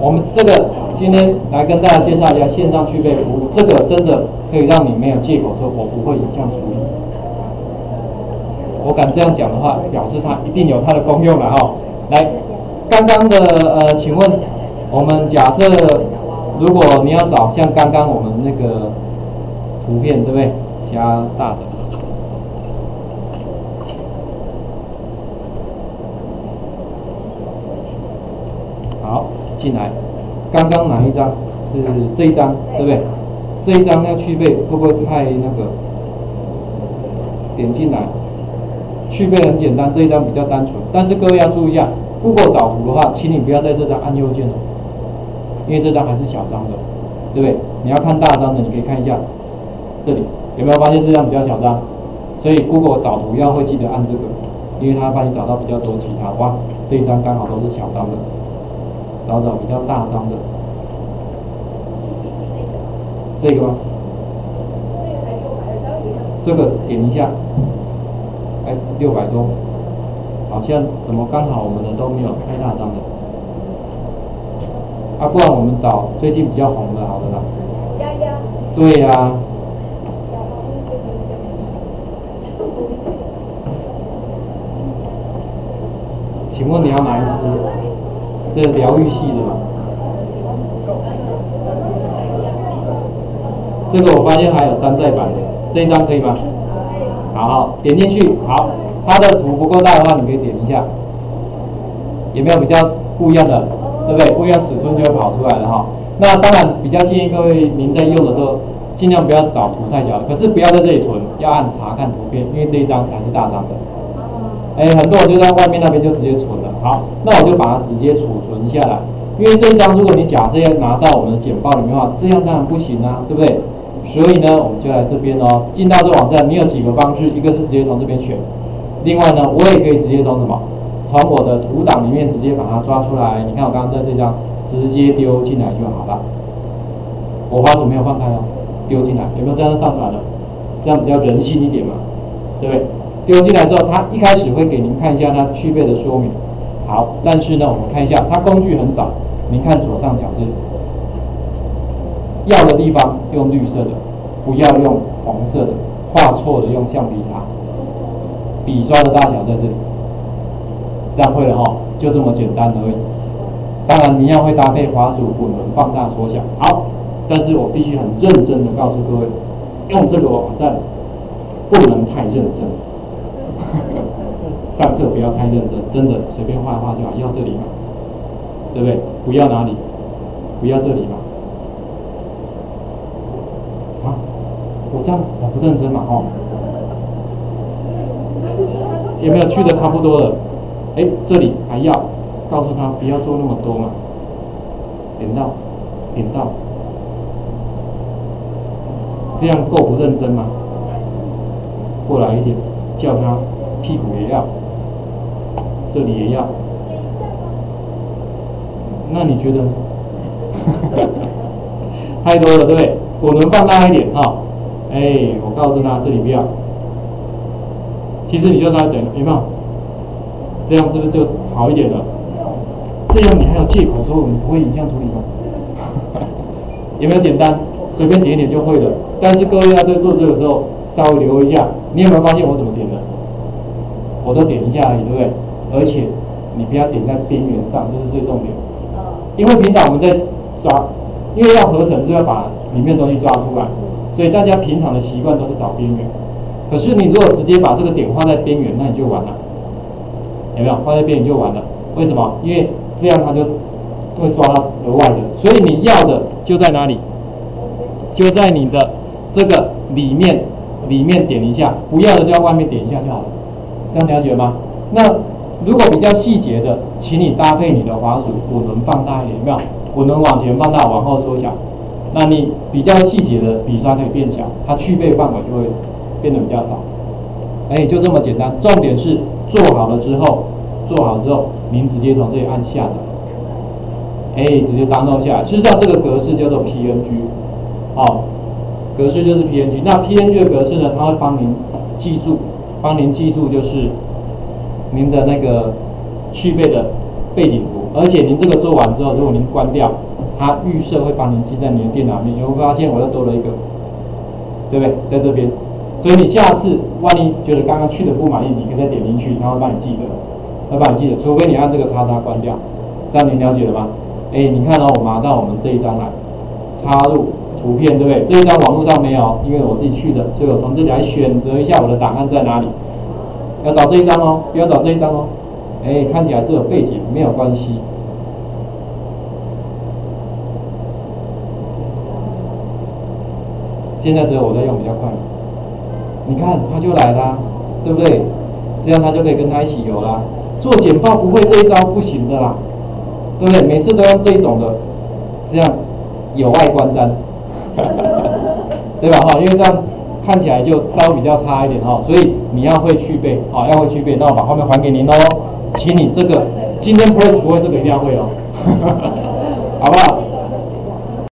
我们这个今天来跟大家介绍一下线上具备服务，这个真的可以让你没有借口说我不会影像处理。我敢这样讲的话，表示它一定有它的功用了哈。来，刚刚的呃，请问我们假设如果你要找像刚刚我们那个图片对不对？加大的。好，进来。刚刚哪一张是这一张，对不对？这一张要去背，会不会太那个？点进来，去背很简单，这一张比较单纯。但是各位要注意一下，Google 找图的话，请你不要在这张按右键哦，因为这张还是小张的，对不对？你要看大张的，你可以看一下这里，有没有发现这张比较小张？所以 Google 找图要会记得按这个，因为它帮你找到比较多其他。哇，这一张刚好都是小张的。找找比较大张的，这个吗？这个点一下，哎，六百多，好像怎么刚好我们的都没有太大张的，啊，不然我们找最近比较红的，好的啦。对呀。请问你要哪一支？这疗愈系的嘛，这个我发现还有山寨版的，这一张可以吗？好，点进去，好，它的图不够大的话，你可以点一下，有没有比较不一样的，对不对？不一样尺寸就会跑出来了哈。那当然比较建议各位您在用的时候，尽量不要找图太小，可是不要在这里存，要按查看图片，因为这一张才是大张的。哎，很多人就在外面那边就直接存了。好，那我就把它直接储存下来。因为这一张，如果你假设要拿到我们的简报里面的话，这样当然不行啊，对不对？所以呢，我们就来这边哦，进到这网站，你有几个方式？一个是直接从这边选，另外呢，我也可以直接从什么？从我的图档里面直接把它抓出来。你看我刚刚在这张直接丢进来就好了。我花鼠没有放开哦，丢进来，有没有这样上传的？这样比较人性一点嘛，对不对？丢进来之后，它一开始会给您看一下它具备的说明。好，但是呢，我们看一下，它工具很少。您看左上角这里，要的地方用绿色的，不要用红色的。画错的用橡皮擦。笔刷的大小在这里。这样会了哈，就这么简单而已。当然，你要会搭配滑鼠滚轮放大缩小。好，但是我必须很认真的告诉各位，用这个网站不能太认真。上课不要太认真，真的随便画画就好。要这里嘛，对不对？不要哪里？不要这里嘛。啊，我这样我不认真嘛，哦。有没有去的差不多了？哎，这里还要告诉他不要做那么多嘛。点到，点到，这样够不认真吗？过来一点，叫他屁股也要。这里也要，那你觉得？太多了，对不对？我能放大一点哈。哎，我告诉他这里不要。其实你就稍微等，有没有？这样是不是就好一点了？这样你还有借口说我们不会影像处理吗？有没有简单？随便点一点就会了。但是各位要在做这个时候稍微留一下，你有没有发现我怎么点的？我都点一下而已，对不对？而且你不要点在边缘上，这是最重点。因为平常我们在抓，因为要合成是要把里面东西抓出来，所以大家平常的习惯都是找边缘。可是你如果直接把这个点画在边缘，那你就完了。有没有？画在边缘就完了。为什么？因为这样它就会抓到额外的。所以你要的就在哪里？就在你的这个里面，里面点一下。不要的就在外面点一下就好了。这样了解吗？那。如果比较细节的，请你搭配你的滑鼠滚轮放大一点，有没有？滚轮往前放大，往后缩小。那你比较细节的笔刷可以变小，它去背范围就会变得比较少。哎，就这么简单。重点是做好了之后，做好之后，您直接从这里按下载，哎，直接 download 下来。事实上，这个格式叫做 PNG，好，格式就是 PNG。那 PNG 的格式呢，它会帮您记住，帮您记住就是。您的那个去背的背景图，而且您这个做完之后，如果您关掉，它预设会帮您记在你的电脑里面。你会发现我又多了一个，对不对？在这边，所以你下次万一觉得刚刚去的不满意，你可以再点进去，它会帮你记得，会帮你记得。除非你按这个叉叉关掉，这样您了解了吗？哎，你看到我拿到我们这一张来，插入图片，对不对？这一张网络上没有，因为我自己去的，所以我从这里来选择一下我的档案在哪里。要找这一张哦，不要找这一张哦。哎，看起来是有背景，没有关系。现在只有我在用比较快。你看，它就来啦，对不对？这样它就可以跟它一起游啦。做简报不会这一招不行的啦，对不对？每次都用这一种的，这样有碍观瞻，对吧？哈，因为这样。看起来就稍微比较差一点哈，所以你要会去背，好，要会去背。那我把画面还给您哦，请你这个今天 press 不会，这个一定要会哦，好不好？